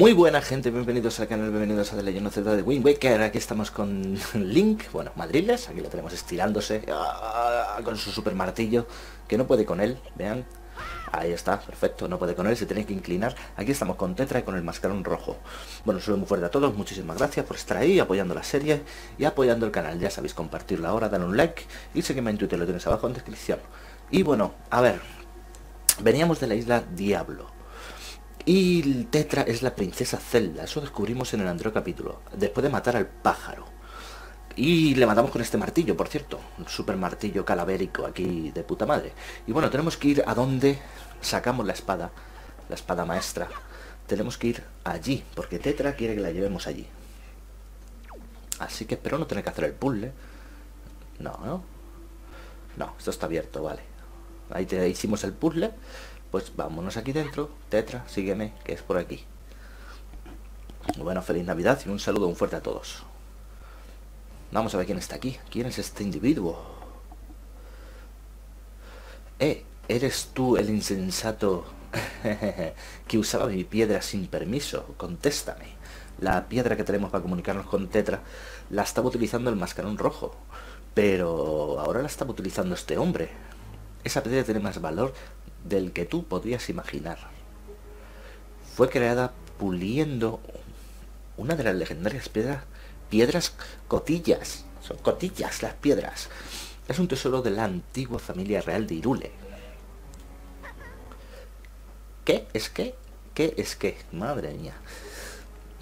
Muy buena gente, bienvenidos al canal, bienvenidos a The Legend of Zelda de Wind Waker, aquí estamos con Link, bueno, Madriles, aquí lo tenemos estirándose ah, con su super martillo, que no puede con él, vean, ahí está, perfecto, no puede con él, se tiene que inclinar, aquí estamos con Tetra y con el mascarón rojo. Bueno, sube muy fuerte a todos, muchísimas gracias por estar ahí, apoyando la serie y apoyando el canal, ya sabéis, compartirlo ahora, dar un like y seguirme en Twitter, lo tienes abajo en descripción. Y bueno, a ver, veníamos de la isla Diablo, y Tetra es la princesa Zelda, eso descubrimos en el anterior capítulo, después de matar al pájaro. Y le matamos con este martillo, por cierto, un super martillo calavérico aquí de puta madre. Y bueno, tenemos que ir a donde sacamos la espada, la espada maestra. Tenemos que ir allí, porque Tetra quiere que la llevemos allí. Así que espero no tener que hacer el puzzle. No, ¿no? No, esto está abierto, vale. Ahí te hicimos el puzzle. Pues vámonos aquí dentro. Tetra, sígueme, que es por aquí. Bueno, feliz Navidad y un saludo un fuerte a todos. Vamos a ver quién está aquí. ¿Quién es este individuo? Eh, ¿eres tú el insensato que usaba mi piedra sin permiso? Contéstame. La piedra que tenemos para comunicarnos con Tetra la estaba utilizando el mascarón rojo. Pero ahora la estaba utilizando este hombre. Esa piedra tiene más valor del que tú podrías imaginar. Fue creada puliendo una de las legendarias piedras, piedras cotillas. Son cotillas las piedras. Es un tesoro de la antigua familia real de Irule. ¿Qué es qué? ¿Qué es qué? Madre mía.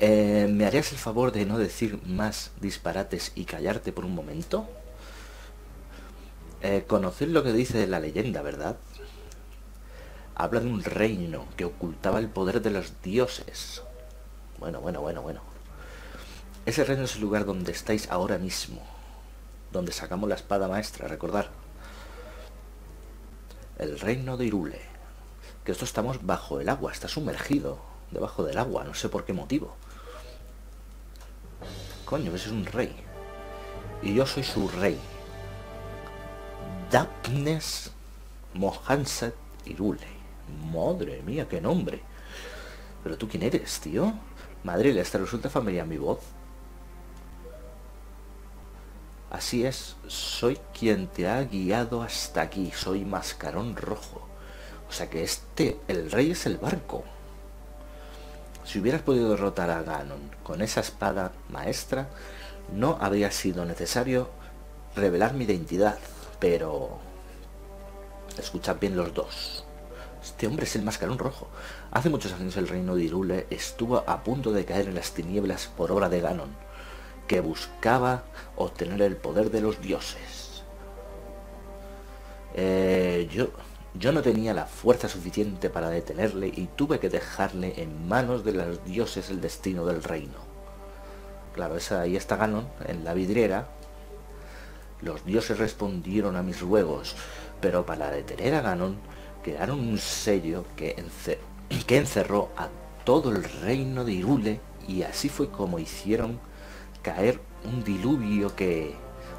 Eh, ¿Me harías el favor de no decir más disparates y callarte por un momento? Eh, conocer lo que dice la leyenda, ¿verdad? Habla de un reino que ocultaba el poder de los dioses. Bueno, bueno, bueno, bueno. Ese reino es el lugar donde estáis ahora mismo, donde sacamos la espada maestra, recordar. El reino de Irule. Que esto estamos bajo el agua, está sumergido debajo del agua, no sé por qué motivo. Coño, ese es un rey. Y yo soy su rey. Dapnes Mohanset Irule. Madre mía, qué nombre. Pero tú quién eres, tío? Madre, ¿te resulta familiar mi voz? Así es, soy quien te ha guiado hasta aquí, soy Mascarón Rojo. O sea que este, el rey es el barco. Si hubieras podido derrotar a Ganon con esa espada maestra, no habría sido necesario revelar mi identidad, pero... Escuchad bien los dos. Este hombre es el mascarón rojo. Hace muchos años el reino de Irule estuvo a punto de caer en las tinieblas por obra de Ganon, que buscaba obtener el poder de los dioses. Eh, yo, yo no tenía la fuerza suficiente para detenerle y tuve que dejarle en manos de los dioses el destino del reino. Claro, esa, ahí está Ganon, en la vidriera. Los dioses respondieron a mis ruegos, pero para detener a Ganon crearon un sello que, encerró a todo el reino de Irule y así fue como hicieron caer un diluvio que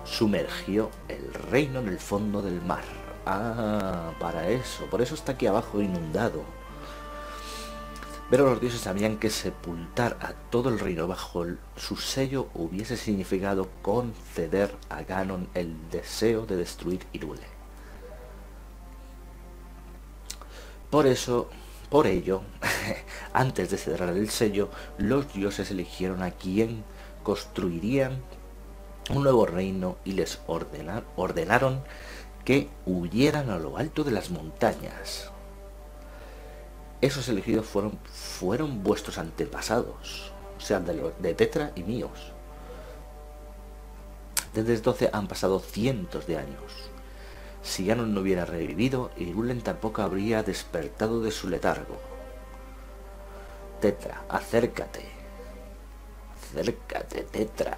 sumergió el reino en el fondo del mar. Ah, para eso, por eso está aquí abajo inundado. Pero los dioses sabían que sepultar a todo el reino bajo su sello hubiese significado conceder a Ganon el deseo de destruir Irule. Por eso, por ello, antes de cerrar el sello, los dioses eligieron a quien construirían un nuevo reino y les ordenaron que huyeran a lo alto de las montañas. Esos elegidos fueron, fueron vuestros antepasados, o sea, de, de Tetra y míos. Desde entonces han pasado cientos de años. Si Ganon no hubiera revivido, Irulen tampoco habría despertado de su letargo. Tetra, acércate. Acércate, Tetra.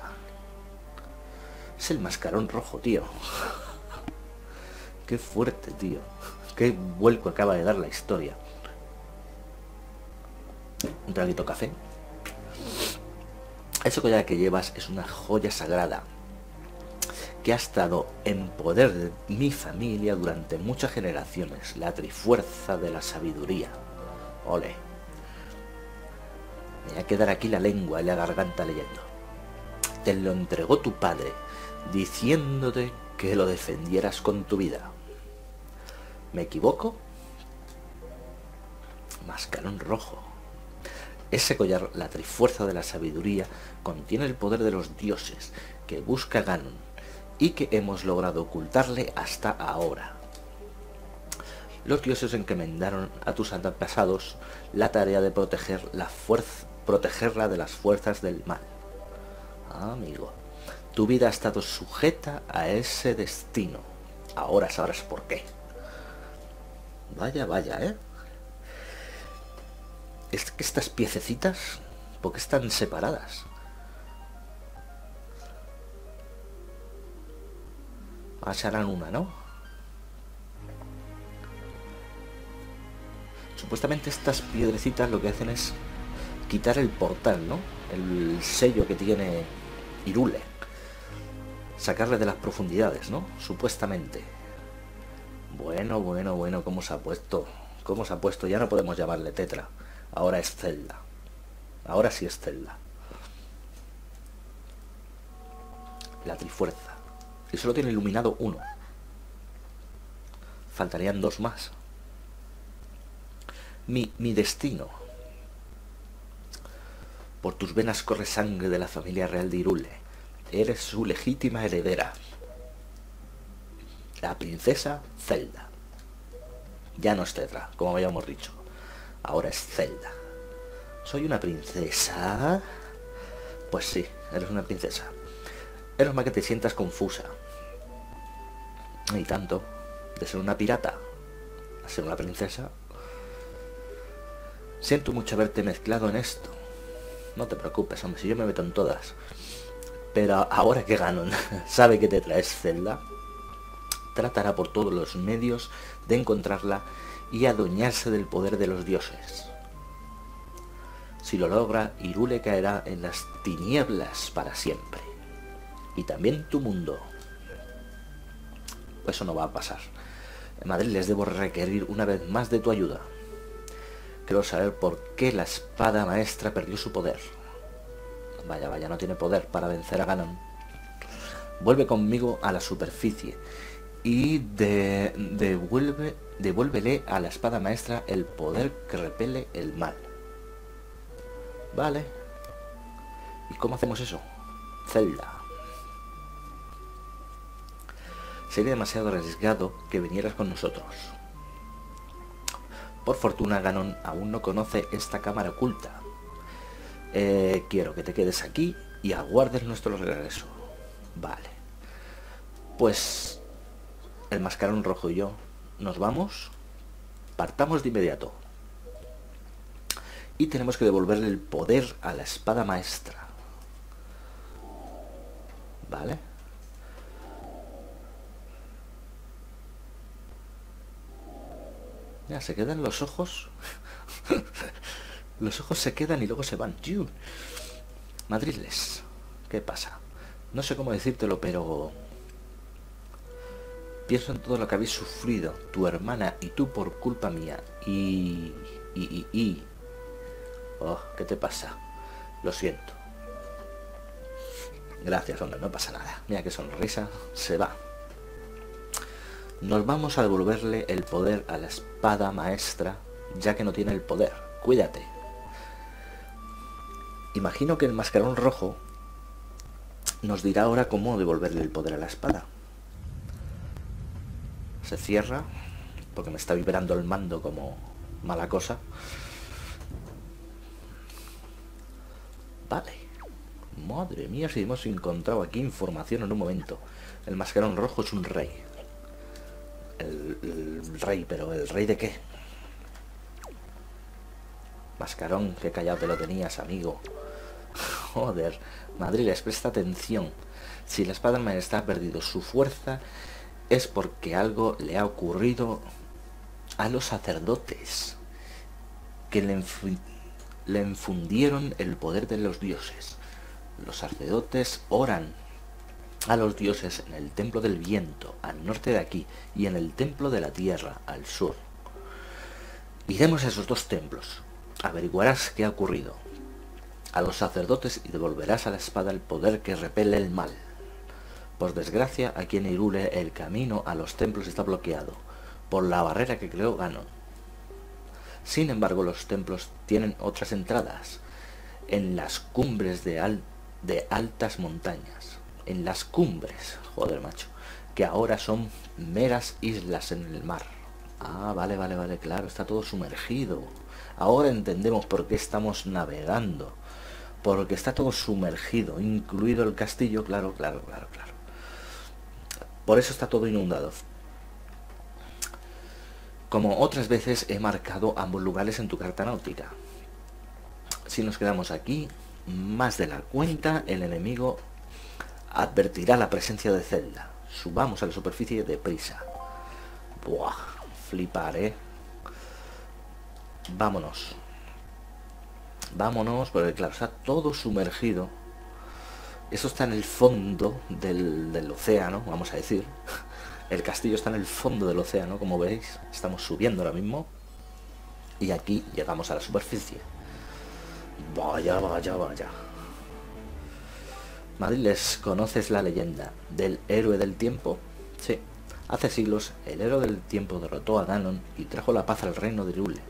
Es el mascarón rojo, tío. Qué fuerte, tío. Qué vuelco acaba de dar la historia. Un traguito café. Eso que que llevas es una joya sagrada que ha estado en poder de mi familia durante muchas generaciones, la trifuerza de la sabiduría. Ole. Me voy a quedar aquí la lengua y la garganta leyendo. Te lo entregó tu padre, diciéndote que lo defendieras con tu vida. ¿Me equivoco? Mascarón rojo. Ese collar, la trifuerza de la sabiduría, contiene el poder de los dioses que busca Ganon y que hemos logrado ocultarle hasta ahora. Los dioses encomendaron a tus antepasados la tarea de proteger la protegerla de las fuerzas del mal. Ah, amigo, tu vida ha estado sujeta a ese destino. Ahora sabrás por qué. Vaya, vaya, ¿eh? Es que estas piececitas, ¿por qué están separadas? Ahora una, ¿no? Supuestamente estas piedrecitas lo que hacen es quitar el portal, ¿no? El sello que tiene Irule. Sacarle de las profundidades, ¿no? Supuestamente. Bueno, bueno, bueno, ¿cómo se ha puesto? ¿Cómo se ha puesto? Ya no podemos llamarle Tetra. Ahora es Zelda. Ahora sí es Zelda. La Trifuerza. Y solo tiene iluminado uno. Faltarían dos más. Mi, mi destino. Por tus venas corre sangre de la familia real de Irule. Eres su legítima heredera. La princesa Zelda. Ya no es Tetra, como habíamos dicho. Ahora es Zelda. ¿Soy una princesa? Pues sí, eres una princesa. Eres más que te sientas confusa. Y tanto, de ser una pirata a ser una princesa. Siento mucho haberte mezclado en esto. No te preocupes, hombre, si yo me meto en todas. Pero ahora que Ganon sabe que te traes Zelda, tratará por todos los medios de encontrarla y adueñarse del poder de los dioses. Si lo logra, Irule caerá en las tinieblas para siempre. Y también tu mundo. Eso no va a pasar. En Madrid les debo requerir una vez más de tu ayuda. Quiero saber por qué la espada maestra perdió su poder. Vaya, vaya, no tiene poder para vencer a Ganon. Vuelve conmigo a la superficie y de, devuelve, devuélvele a la espada maestra el poder que repele el mal. Vale. ¿Y cómo hacemos eso? Zelda. Sería demasiado arriesgado que vinieras con nosotros. Por fortuna, Ganon aún no conoce esta cámara oculta. Eh, quiero que te quedes aquí y aguardes nuestro regreso. Vale. Pues el mascarón rojo y yo nos vamos, partamos de inmediato. Y tenemos que devolverle el poder a la espada maestra. ¿Vale? Ya, se quedan los ojos. los ojos se quedan y luego se van. Madriles, ¿qué pasa? No sé cómo decírtelo, pero Pienso en todo lo que habéis sufrido, tu hermana y tú por culpa mía. Y... y... y... y... Oh, ¿qué te pasa? Lo siento. Gracias, hombre, no pasa nada. Mira qué sonrisa. Se va. Nos vamos a devolverle el poder a la espada maestra, ya que no tiene el poder. Cuídate. Imagino que el mascarón rojo nos dirá ahora cómo devolverle el poder a la espada se cierra, porque me está vibrando el mando como mala cosa. Vale. Madre mía, si hemos encontrado aquí información en un momento. El mascarón rojo es un rey. El, rey, pero ¿el rey de qué? Mascarón, qué callado te lo tenías, amigo. Joder, Madrid, les presta atención. Si la espada maestra ha perdido su fuerza, es porque algo le ha ocurrido a los sacerdotes que le, le infundieron el poder de los dioses. Los sacerdotes oran a los dioses en el templo del viento, al norte de aquí, y en el templo de la tierra, al sur. Iremos a esos dos templos. Averiguarás qué ha ocurrido. a los sacerdotes y devolverás a la espada el poder que repele el mal. Por desgracia, aquí en Irule el camino a los templos está bloqueado por la barrera que creó Ganon. Sin embargo, los templos tienen otras entradas en las cumbres de, de altas montañas. En las cumbres, joder macho, que ahora son meras islas en el mar. Ah, vale, vale, vale, claro, está todo sumergido. Ahora entendemos por qué estamos navegando. Porque está todo sumergido, incluido el castillo, claro, claro, claro, claro. Por eso está todo inundado. Como otras veces he marcado ambos lugares en tu carta náutica. Si nos quedamos aquí, más de la cuenta, el enemigo advertirá la presencia de Zelda. Subamos a la superficie de prisa. Buah, flipar. Vámonos. Vámonos, porque claro, está todo sumergido. Eso está en el fondo del, del océano, vamos a decir. El castillo está en el fondo del océano, como veis. Estamos subiendo ahora mismo. Y aquí llegamos a la superficie. Vaya, vaya, vaya. Madriles, ¿conoces la leyenda del héroe del tiempo? Sí. Hace siglos, el héroe del tiempo derrotó a Ganon y trajo la paz al reino de Lule.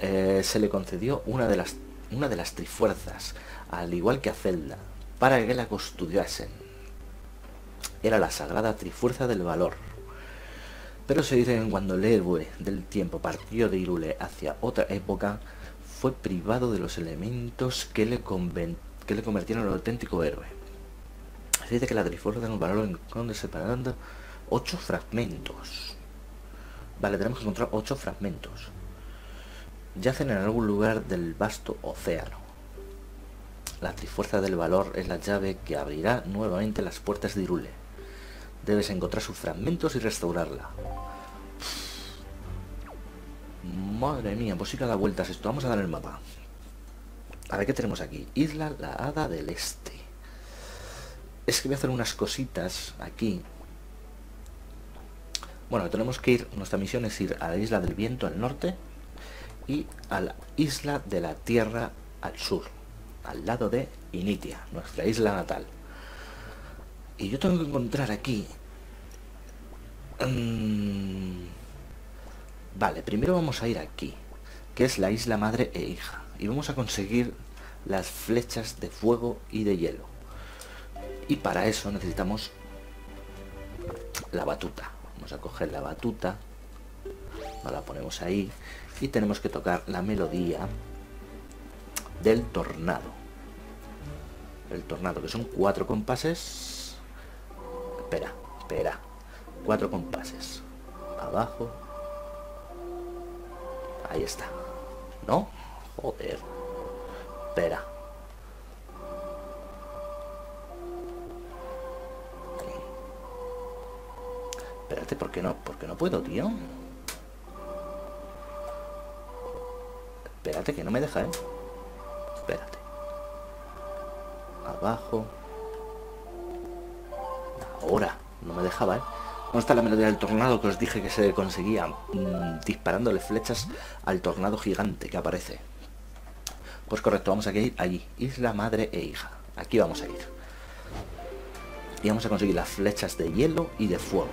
Eh, se le concedió una de, las, una de las trifuerzas, al igual que a Zelda, para que la custodiasen. Era la sagrada trifuerza del valor. Pero se dice que cuando el héroe del tiempo partió de Irule hacia otra época, fue privado de los elementos que le, que le convirtieron en un auténtico héroe. Se dice que la trifuerza del valor enconde separando ocho fragmentos. Vale, tenemos que encontrar ocho fragmentos yacen en algún lugar del vasto océano. La trifuerza del valor es la llave que abrirá nuevamente las puertas de Irule. Debes encontrar sus fragmentos y restaurarla. Madre mía, pues sí que da vueltas esto. Vamos a dar el mapa. A ver qué tenemos aquí. Isla la Hada del Este. Es que voy a hacer unas cositas aquí. Bueno, tenemos que ir, nuestra misión es ir a la Isla del Viento al norte y a la isla de la Tierra al sur, al lado de Initia, nuestra isla natal. Y yo tengo que encontrar aquí... Mm, vale, primero vamos a ir aquí, que es la isla madre e hija. Y vamos a conseguir las flechas de fuego y de hielo. Y para eso necesitamos la batuta. Vamos a coger la batuta. Nos la ponemos ahí y tenemos que tocar la melodía del tornado. El tornado, que son cuatro compases. Espera, espera. Cuatro compases. Abajo. Ahí está. ¿No? Joder. Espera. Espérate, ¿por qué no? ¿Por qué no puedo, tío? Espérate, que no me deja, ¿eh? Espérate. Abajo. Ahora. No me dejaba, ¿eh? ¿Dónde está la melodía del tornado que os dije que se conseguía mm, disparándole flechas al tornado gigante que aparece? Pues correcto, vamos a ir allí. Isla, madre e hija. Aquí vamos a ir. Y vamos a conseguir las flechas de hielo y de fuego.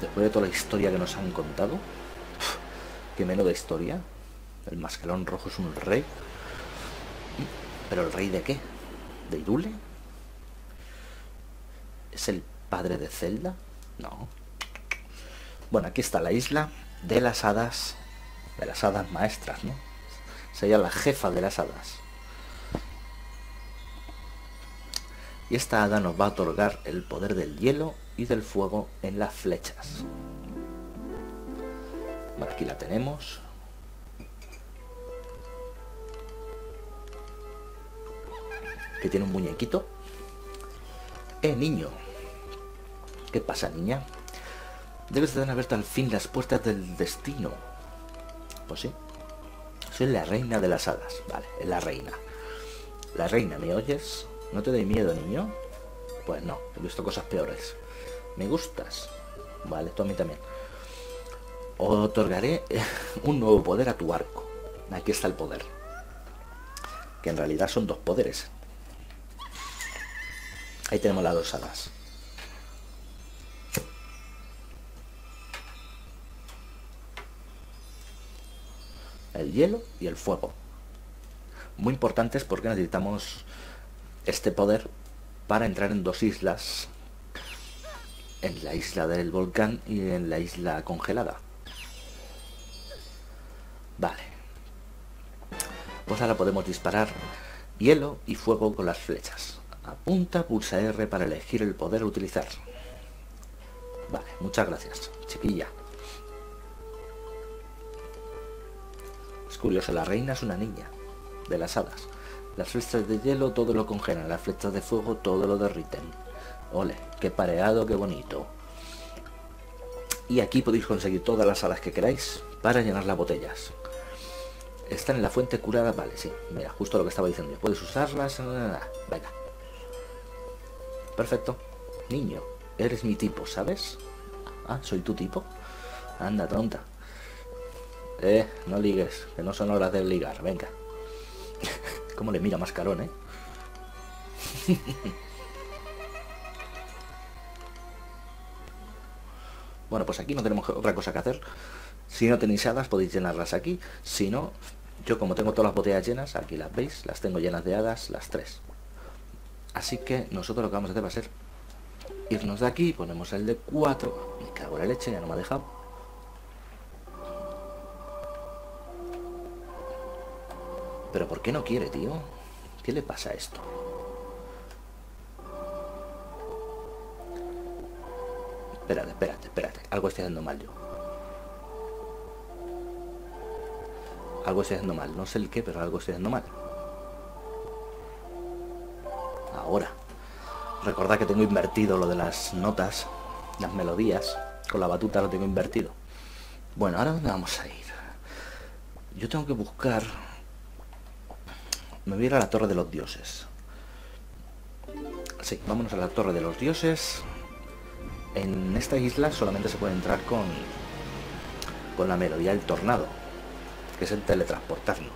Después de toda la historia que nos han contado, Qué menos de historia. El mascarón rojo es un rey. ¿Pero el rey de qué? ¿De Irule? ¿Es el padre de Zelda? No. Bueno, aquí está la isla de las hadas. De las hadas maestras, ¿no? Sería la jefa de las hadas. Y esta hada nos va a otorgar el poder del hielo y del fuego en las flechas aquí la tenemos. Que tiene un muñequito. Eh, niño. ¿Qué pasa, niña? Debes de tener abiertas al fin las puertas del destino. Pues. Soy la reina de las hadas. Vale, es la reina. La reina, ¿me oyes? ¿No te doy miedo, niño? Pues no, he visto cosas peores. ¿Me gustas? Vale, tú a mí también otorgaré un nuevo poder a tu arco. Aquí está el poder. Que en realidad son dos poderes. Ahí tenemos las dos hadas. El hielo y el fuego. Muy importantes porque necesitamos este poder para entrar en dos islas. En la isla del volcán y en la isla congelada. Vale. Pues ahora podemos disparar hielo y fuego con las flechas. Apunta, pulsa R para elegir el poder a utilizar. Vale, muchas gracias, chiquilla. Curioso, la reina es una niña de las hadas. Las flechas de hielo todo lo congelan, las flechas de fuego todo lo derriten. Ole, qué pareado, qué bonito. Y aquí podéis conseguir todas las alas que queráis para llenar las botellas. Están en la fuente curada, vale, sí. Mira, justo lo que estaba diciendo. Puedes usarlas. Venga. Perfecto. Niño, eres mi tipo, ¿sabes? Ah, soy tu tipo. Anda, tonta. Eh, no ligues, que no son horas de ligar, venga. ¿Cómo le mira Mascarón, eh? bueno, pues aquí no tenemos otra cosa que hacer. Si no tenéis hadas, podéis llenarlas aquí. Si no, yo como tengo todas las botellas llenas, aquí las veis, las tengo llenas de hadas, las tres. Así que nosotros lo que vamos a hacer va a ser irnos de aquí, ponemos el de 4. Me cago en la leche, ya no me ha dejado. Pero ¿por qué no quiere, tío? ¿Qué le pasa a esto? Espérate, espérate, espérate. Algo estoy haciendo mal yo. Algo estoy haciendo mal. No sé el qué, pero algo estoy haciendo mal. Ahora. Recordad que tengo invertido lo de las notas, las melodías. Con la batuta lo tengo invertido. Bueno, ahora dónde vamos a ir. Yo tengo que buscar me voy a ir a la Torre de los Dioses. Sí, vámonos a la Torre de los Dioses. En esta isla solamente se puede entrar con, con la melodía del tornado, que es el teletransportarnos.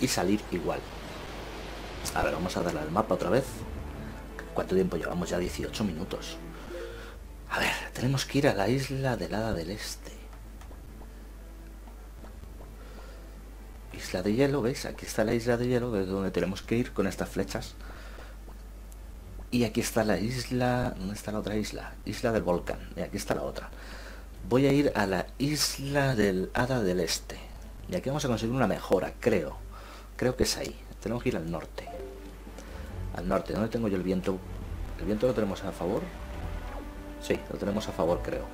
Y salir igual. A ver, vamos a darle al mapa otra vez. ¿Cuánto tiempo llevamos? Ya 18 minutos. A ver, tenemos que ir a la isla del Hada del Este. Isla de hielo, ¿veis? Aquí está la isla de hielo, desde donde tenemos que ir con estas flechas. Y aquí está la isla... ¿Dónde está la otra isla? Isla del volcán. Y aquí está la otra. Voy a ir a la isla del Hada del Este. Y aquí vamos a conseguir una mejora, creo. Creo que es ahí. Tenemos que ir al norte. Al norte. ¿Dónde tengo yo el viento? ¿El viento lo tenemos a favor? Sí, lo tenemos a favor, creo.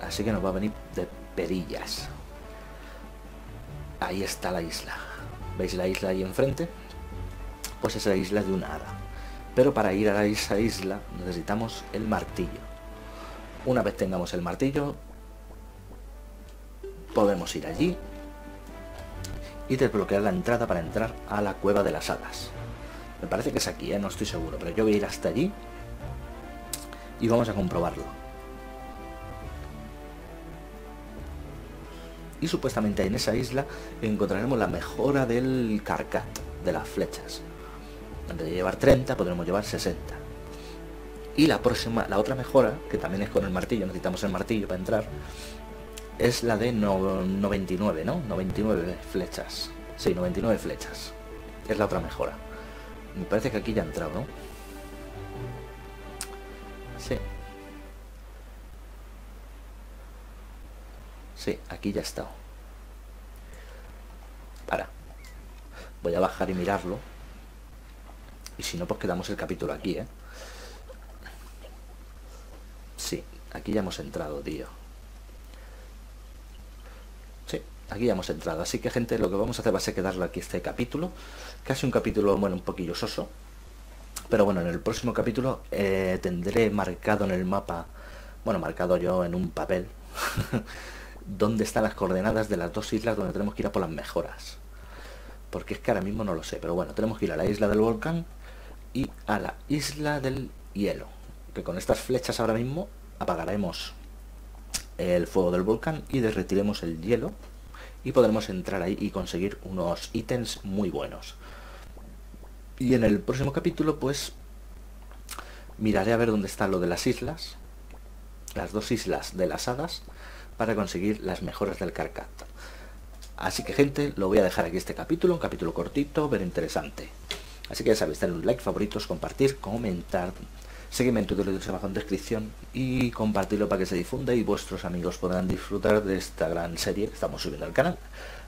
Así que nos va a venir de perillas. Ahí está la isla. ¿Veis la isla ahí enfrente? Pues es la isla de una hada. Pero para ir a esa isla necesitamos el martillo. Una vez tengamos el martillo, podemos ir allí y desbloquear la entrada para entrar a la cueva de las hadas. Me parece que es aquí, ¿eh? no estoy seguro, pero yo voy a ir hasta allí y vamos a comprobarlo. Y supuestamente en esa isla encontraremos la mejora del carcat, de las flechas. Vez de llevar 30 podremos llevar 60. Y la próxima, la otra mejora, que también es con el martillo, necesitamos el martillo para entrar, es la de 99, ¿no? 99 flechas. Sí, 99 flechas. Es la otra mejora. Me parece que aquí ya ha entrado, ¿no? Sí, aquí ya está. Ahora, voy a bajar y mirarlo. Y si no, pues quedamos el capítulo aquí, ¿eh? Sí, aquí ya hemos entrado, tío. Sí, aquí ya hemos entrado. Así que, gente, lo que vamos a hacer va a ser quedarlo aquí este capítulo. Casi un capítulo, bueno, un poquillo soso. Pero bueno, en el próximo capítulo eh, tendré marcado en el mapa, bueno, marcado yo en un papel, dónde están las coordenadas de las dos islas donde tenemos que ir a por las mejoras. Porque es que ahora mismo no lo sé, pero bueno, tenemos que ir a la isla del volcán y a la isla del hielo. Que con estas flechas ahora mismo apagaremos el fuego del volcán y derretiremos el hielo y podremos entrar ahí y conseguir unos ítems muy buenos. Y en el próximo capítulo pues miraré a ver dónde está lo de las islas, las dos islas de las hadas, para conseguir las mejoras del Carcat. Así que gente, lo voy a dejar aquí este capítulo, un capítulo cortito, pero interesante. Así que ya sabéis, darle un like, favoritos, compartir, comentar, seguirme en Twitter abajo en descripción y compartirlo para que se difunda y vuestros amigos puedan disfrutar de esta gran serie que estamos subiendo al canal.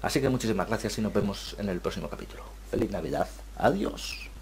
Así que muchísimas gracias y nos vemos en el próximo capítulo. Feliz Navidad. Adiós.